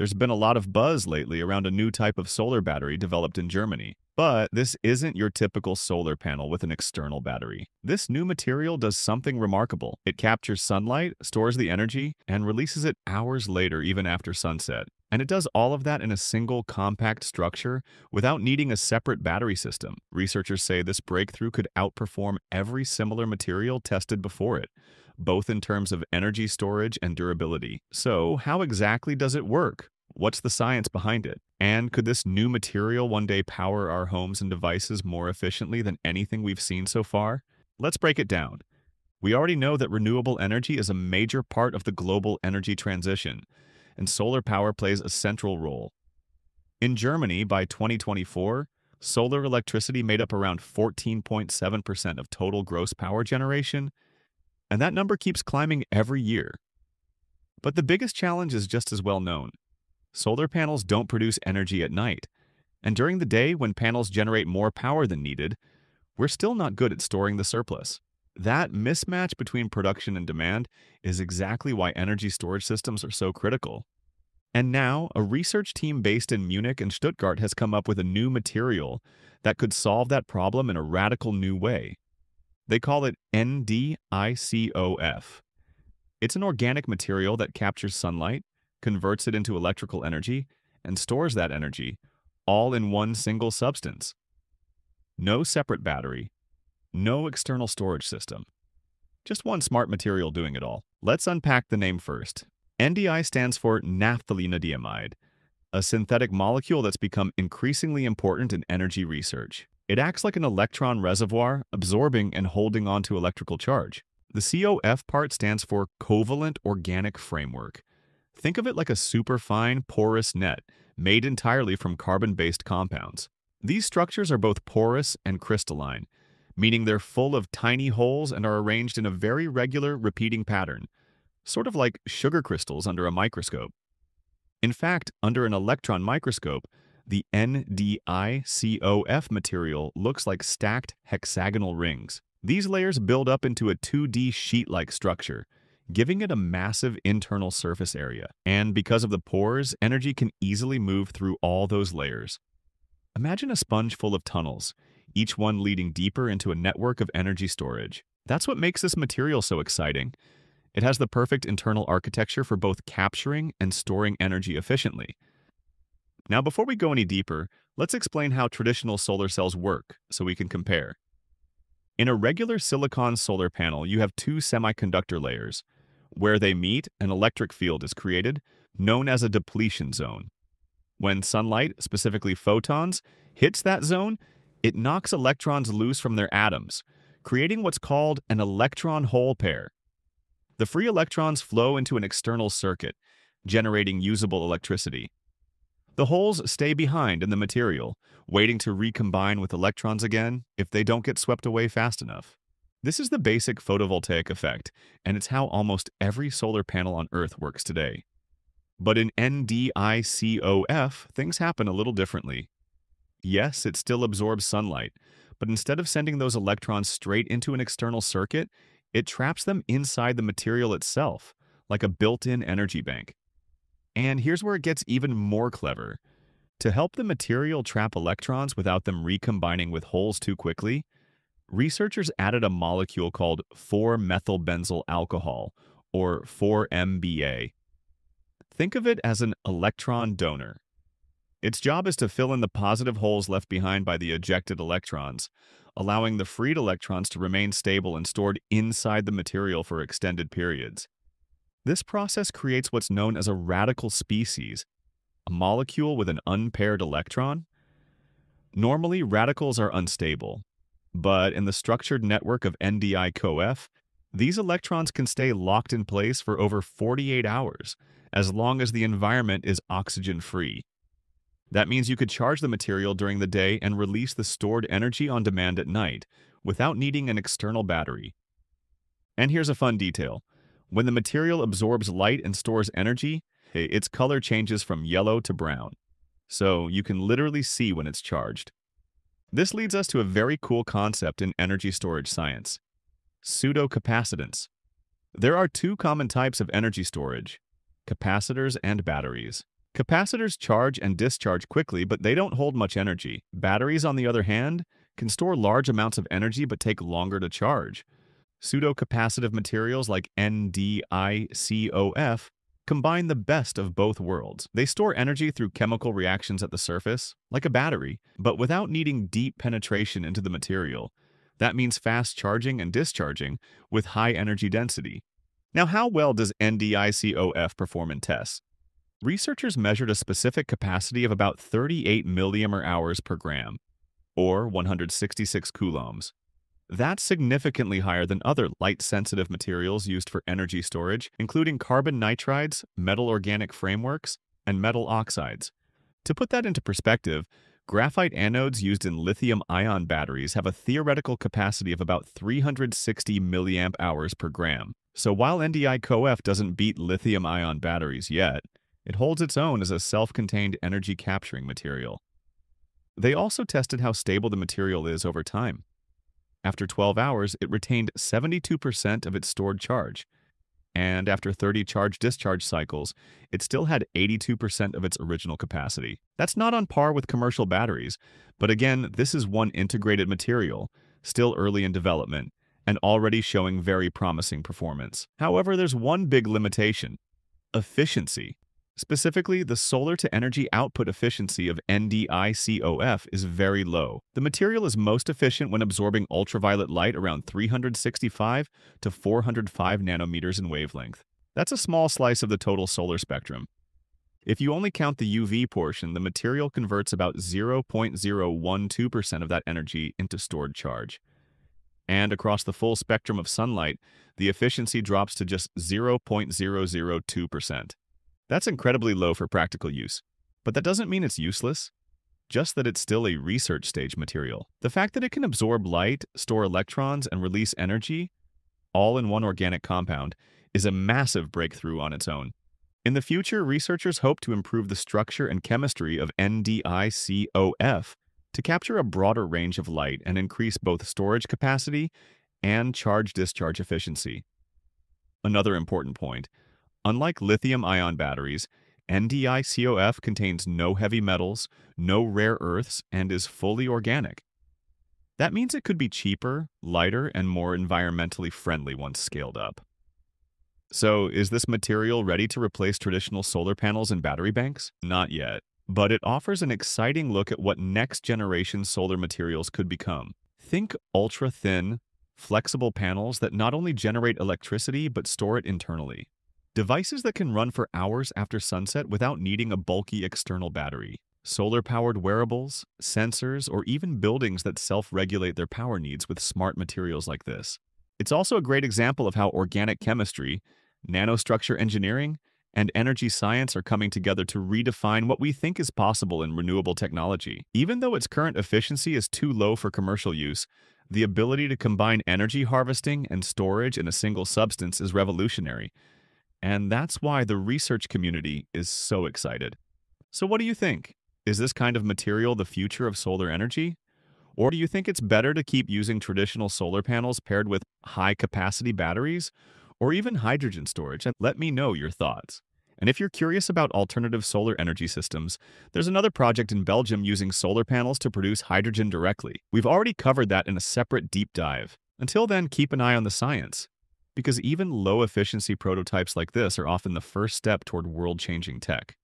There's been a lot of buzz lately around a new type of solar battery developed in Germany. But this isn't your typical solar panel with an external battery. This new material does something remarkable. It captures sunlight, stores the energy, and releases it hours later even after sunset. And it does all of that in a single compact structure without needing a separate battery system. Researchers say this breakthrough could outperform every similar material tested before it, both in terms of energy storage and durability. So how exactly does it work? What's the science behind it? And could this new material one day power our homes and devices more efficiently than anything we've seen so far? Let's break it down. We already know that renewable energy is a major part of the global energy transition, and solar power plays a central role. In Germany, by 2024, solar electricity made up around 14.7% of total gross power generation, and that number keeps climbing every year. But the biggest challenge is just as well known. Solar panels don't produce energy at night, and during the day when panels generate more power than needed, we're still not good at storing the surplus. That mismatch between production and demand is exactly why energy storage systems are so critical. And now, a research team based in Munich and Stuttgart has come up with a new material that could solve that problem in a radical new way. They call it NDICOF. It's an organic material that captures sunlight, converts it into electrical energy, and stores that energy, all in one single substance. No separate battery, no external storage system. Just one smart material doing it all. Let's unpack the name first. NDI stands for naphthalenediimide, a synthetic molecule that's become increasingly important in energy research. It acts like an electron reservoir, absorbing and holding onto electrical charge. The COF part stands for Covalent Organic Framework. Think of it like a superfine, porous net made entirely from carbon-based compounds. These structures are both porous and crystalline, meaning they're full of tiny holes and are arranged in a very regular, repeating pattern, sort of like sugar crystals under a microscope. In fact, under an electron microscope, the NDICOF material looks like stacked hexagonal rings. These layers build up into a 2D sheet-like structure, giving it a massive internal surface area. And because of the pores, energy can easily move through all those layers. Imagine a sponge full of tunnels, each one leading deeper into a network of energy storage. That's what makes this material so exciting. It has the perfect internal architecture for both capturing and storing energy efficiently. Now, before we go any deeper, let's explain how traditional solar cells work so we can compare. In a regular silicon solar panel, you have two semiconductor layers. Where they meet, an electric field is created, known as a depletion zone. When sunlight, specifically photons, hits that zone, it knocks electrons loose from their atoms, creating what's called an electron-hole pair. The free electrons flow into an external circuit, generating usable electricity. The holes stay behind in the material, waiting to recombine with electrons again if they don't get swept away fast enough. This is the basic photovoltaic effect, and it's how almost every solar panel on Earth works today. But in NDICOF, things happen a little differently. Yes, it still absorbs sunlight, but instead of sending those electrons straight into an external circuit, it traps them inside the material itself, like a built-in energy bank. And here's where it gets even more clever. To help the material trap electrons without them recombining with holes too quickly, researchers added a molecule called 4-methylbenzyl alcohol, or 4-MBA. Think of it as an electron donor. Its job is to fill in the positive holes left behind by the ejected electrons, allowing the freed electrons to remain stable and stored inside the material for extended periods. This process creates what's known as a radical species, a molecule with an unpaired electron. Normally, radicals are unstable, but in the structured network of NDI-CoF, these electrons can stay locked in place for over 48 hours, as long as the environment is oxygen-free. That means you could charge the material during the day and release the stored energy on demand at night, without needing an external battery. And here's a fun detail. When the material absorbs light and stores energy, its color changes from yellow to brown. So you can literally see when it's charged. This leads us to a very cool concept in energy storage science, pseudocapacitance. There are two common types of energy storage, capacitors and batteries. Capacitors charge and discharge quickly, but they don't hold much energy. Batteries, on the other hand, can store large amounts of energy but take longer to charge. Pseudo-capacitive materials like NDICOF combine the best of both worlds. They store energy through chemical reactions at the surface, like a battery, but without needing deep penetration into the material. That means fast charging and discharging with high energy density. Now, how well does NDICOF perform in tests? Researchers measured a specific capacity of about 38 milliampere hours per gram, or 166 coulombs. That's significantly higher than other light-sensitive materials used for energy storage, including carbon nitrides, metal organic frameworks, and metal oxides. To put that into perspective, graphite anodes used in lithium-ion batteries have a theoretical capacity of about 360 milliamp hours per gram. So while NDI-CoF doesn't beat lithium-ion batteries yet, it holds its own as a self-contained energy capturing material. They also tested how stable the material is over time. After 12 hours, it retained 72% of its stored charge. And after 30 charge-discharge cycles, it still had 82% of its original capacity. That's not on par with commercial batteries, but again, this is one integrated material, still early in development, and already showing very promising performance. However, there's one big limitation, efficiency. Specifically, the solar-to-energy output efficiency of NDICOF is very low. The material is most efficient when absorbing ultraviolet light around 365 to 405 nanometers in wavelength. That's a small slice of the total solar spectrum. If you only count the UV portion, the material converts about 0.012% of that energy into stored charge. And across the full spectrum of sunlight, the efficiency drops to just 0.002%. That's incredibly low for practical use, but that doesn't mean it's useless, just that it's still a research stage material. The fact that it can absorb light, store electrons, and release energy, all in one organic compound, is a massive breakthrough on its own. In the future, researchers hope to improve the structure and chemistry of NDICOF to capture a broader range of light and increase both storage capacity and charge-discharge efficiency. Another important point, Unlike lithium-ion batteries, NDICOF contains no heavy metals, no rare earths, and is fully organic. That means it could be cheaper, lighter, and more environmentally friendly once scaled up. So, is this material ready to replace traditional solar panels and battery banks? Not yet, but it offers an exciting look at what next-generation solar materials could become. Think ultra-thin, flexible panels that not only generate electricity but store it internally. Devices that can run for hours after sunset without needing a bulky external battery. Solar-powered wearables, sensors, or even buildings that self-regulate their power needs with smart materials like this. It's also a great example of how organic chemistry, nanostructure engineering, and energy science are coming together to redefine what we think is possible in renewable technology. Even though its current efficiency is too low for commercial use, the ability to combine energy harvesting and storage in a single substance is revolutionary, and that's why the research community is so excited. So what do you think? Is this kind of material the future of solar energy? Or do you think it's better to keep using traditional solar panels paired with high-capacity batteries? Or even hydrogen storage? And let me know your thoughts. And if you're curious about alternative solar energy systems, there's another project in Belgium using solar panels to produce hydrogen directly. We've already covered that in a separate deep dive. Until then, keep an eye on the science because even low efficiency prototypes like this are often the first step toward world changing tech.